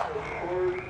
Thank you.